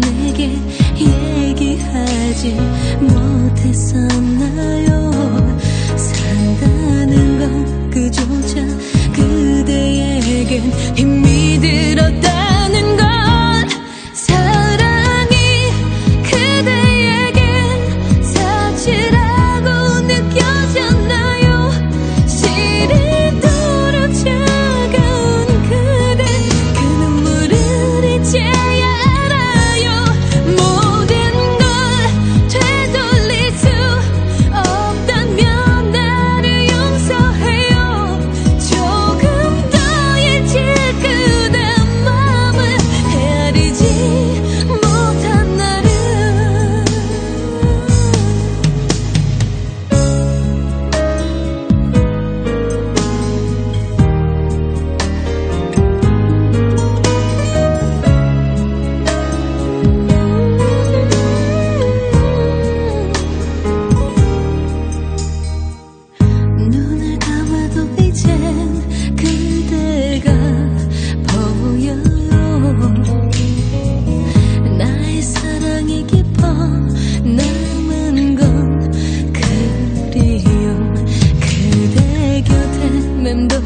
내게 얘기하지 못했었나요?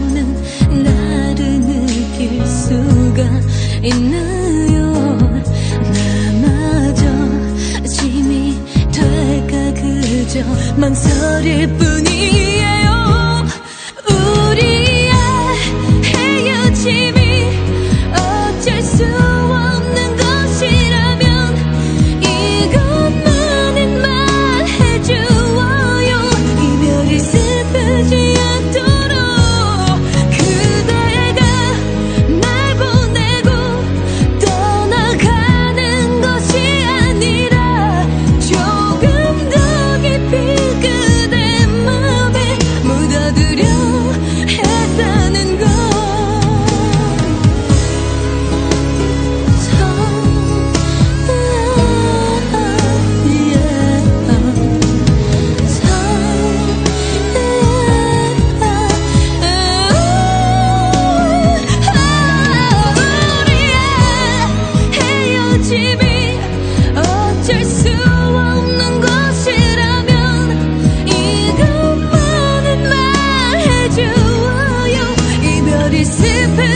맴도는 나를 느낄 수가 있나요? 나마저 짐이 될까 그저 망설일 뿐이 deep